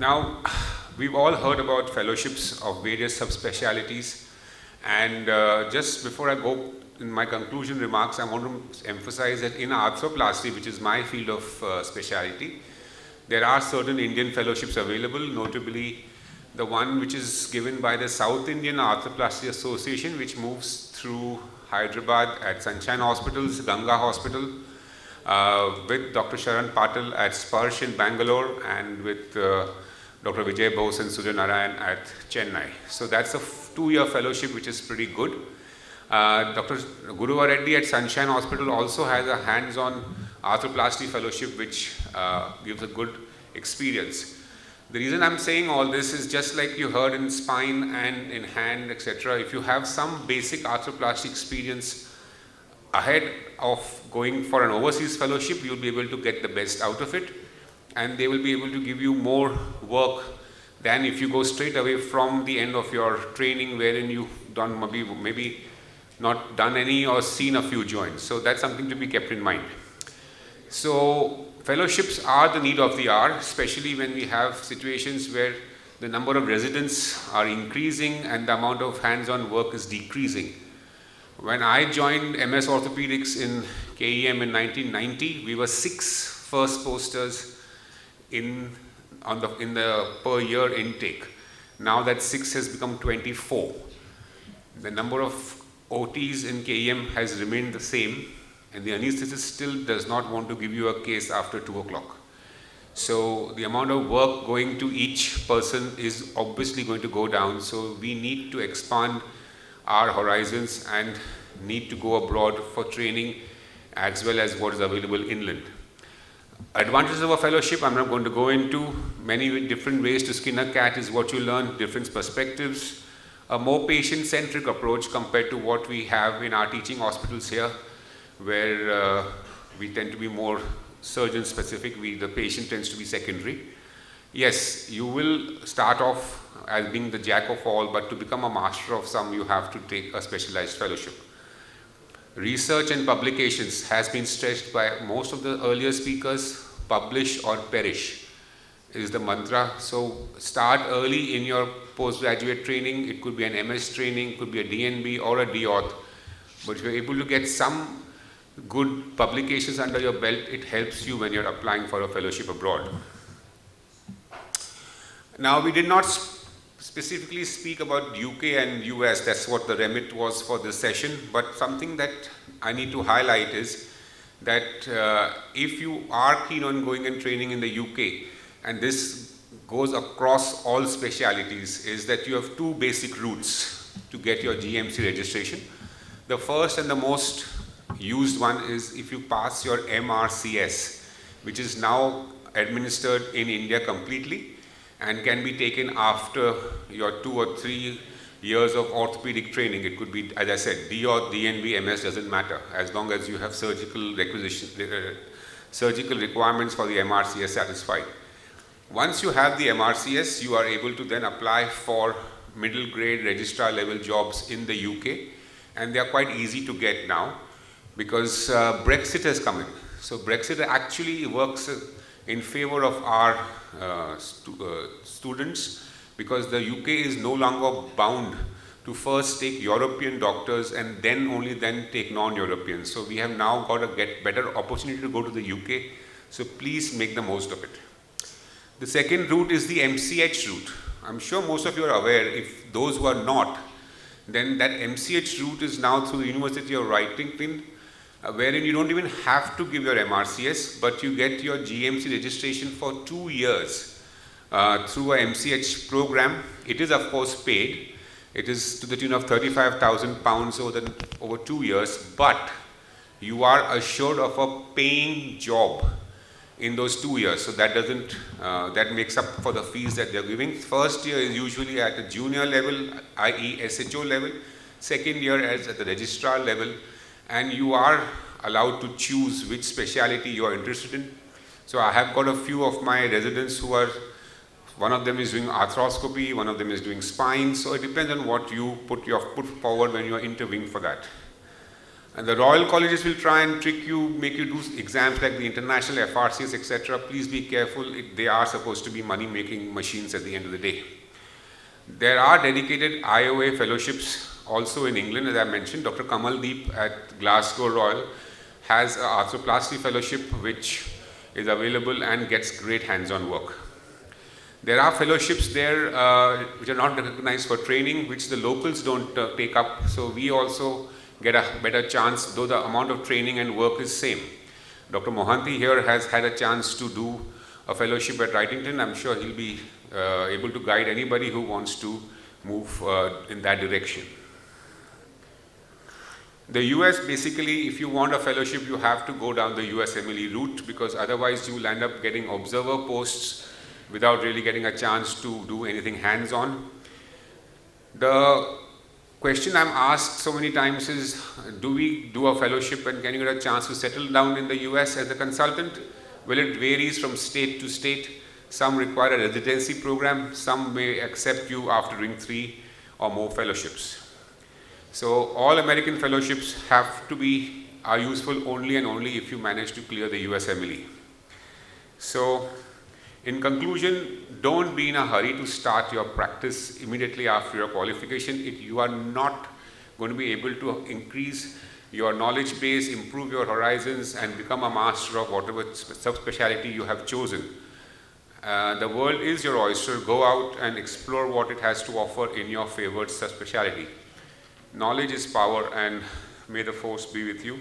Now, we've all heard about fellowships of various subspecialties. And uh, just before I go in my conclusion remarks, I want to emphasize that in arthroplasty, which is my field of uh, specialty, there are certain Indian fellowships available, notably the one which is given by the South Indian Arthroplasty Association, which moves through Hyderabad at Sunshine Hospitals, Ganga Hospital, uh, with Dr. Sharan Patil at Sparsh in Bangalore, and with uh, Dr. Vijay Bose and Surya Narayan at Chennai. So that's a two-year fellowship, which is pretty good. Uh, Dr. Gurava Reddy at Sunshine Hospital also has a hands-on arthroplasty fellowship, which uh, gives a good experience. The reason I'm saying all this is just like you heard in spine and in hand, etc. If you have some basic arthroplasty experience ahead of going for an overseas fellowship, you'll be able to get the best out of it. And they will be able to give you more work than if you go straight away from the end of your training wherein you've done maybe, maybe not done any or seen a few joints. So that's something to be kept in mind. So fellowships are the need of the hour, especially when we have situations where the number of residents are increasing and the amount of hands-on work is decreasing. When I joined MS Orthopedics in KEM in 1990, we were six first posters in, on the, in the per year intake. Now that six has become 24. The number of OTs in KEM has remained the same and the anesthetist still does not want to give you a case after 2 o'clock. So the amount of work going to each person is obviously going to go down. So we need to expand our horizons and need to go abroad for training as well as what is available inland. Advantages of a fellowship, I'm not going to go into. Many different ways to skin a cat is what you learn, different perspectives. A more patient-centric approach compared to what we have in our teaching hospitals here where uh, we tend to be more surgeon specific, we, the patient tends to be secondary. Yes, you will start off as being the jack of all, but to become a master of some, you have to take a specialized fellowship. Research and publications has been stressed by most of the earlier speakers, publish or perish is the mantra. So start early in your postgraduate training. It could be an MS training, could be a DNB or a D Ortho. But if you're able to get some good publications under your belt, it helps you when you're applying for a fellowship abroad. Now, we did not specifically speak about UK and US, that's what the remit was for this session, but something that I need to highlight is that uh, if you are keen on going and training in the UK, and this goes across all specialities, is that you have two basic routes to get your GMC registration. The first and the most used one is if you pass your MRCS, which is now administered in India completely and can be taken after your two or three years of orthopedic training. It could be, as I said, D or DNB, MS doesn't matter, as long as you have surgical requisition, uh, surgical requirements for the MRCS satisfied. Once you have the MRCS, you are able to then apply for middle grade registrar level jobs in the UK, and they are quite easy to get now because uh, Brexit has come in. So Brexit actually works in favor of our uh, stu uh, students because the UK is no longer bound to first take European doctors and then only then take non-Europeans. So we have now got a get better opportunity to go to the UK. So please make the most of it. The second route is the MCH route. I'm sure most of you are aware, if those who are not, then that MCH route is now through the University of Wrightington uh, wherein you don't even have to give your MRCS, but you get your GMC registration for two years uh, through a MCH program. It is, of course, paid. It is to the tune of 35,000 pounds over, the, over two years, but you are assured of a paying job in those two years. So that doesn't, uh, that makes up for the fees that they're giving. First year is usually at a junior level, i.e. SHO level. Second year is at the registrar level and you are allowed to choose which specialty you are interested in. So I have got a few of my residents who are, one of them is doing arthroscopy, one of them is doing spine, so it depends on what you put, your, put forward when you are interviewing for that. And the Royal Colleges will try and trick you, make you do exams like the international FRCS, etc. Please be careful. It, they are supposed to be money-making machines at the end of the day. There are dedicated IOA fellowships also in England, as I mentioned. Dr. Kamal Deep at Glasgow Royal has an arthroplasty fellowship which is available and gets great hands-on work. There are fellowships there uh, which are not recognized for training, which the locals don't uh, take up. So we also get a better chance, though the amount of training and work is same. Dr. Mohanty here has had a chance to do a fellowship at Wrightington. I'm sure he'll be uh, able to guide anybody who wants to move uh, in that direction. The US basically, if you want a fellowship, you have to go down the USMLE route because otherwise you will end up getting observer posts without really getting a chance to do anything hands-on. The question I'm asked so many times is, do we do a fellowship and can you get a chance to settle down in the US as a consultant? Well, it varies from state to state. Some require a residency program, some may accept you after doing three or more fellowships. So all American fellowships have to be, are useful only and only if you manage to clear the USMLE. So in conclusion, don't be in a hurry to start your practice immediately after your qualification. If you are not going to be able to increase your knowledge base, improve your horizons, and become a master of whatever subspecialty you have chosen. Uh, the world is your oyster. Go out and explore what it has to offer in your favored subspecialty. Knowledge is power, and may the force be with you.